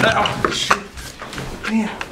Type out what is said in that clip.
Oh, shoot. Man.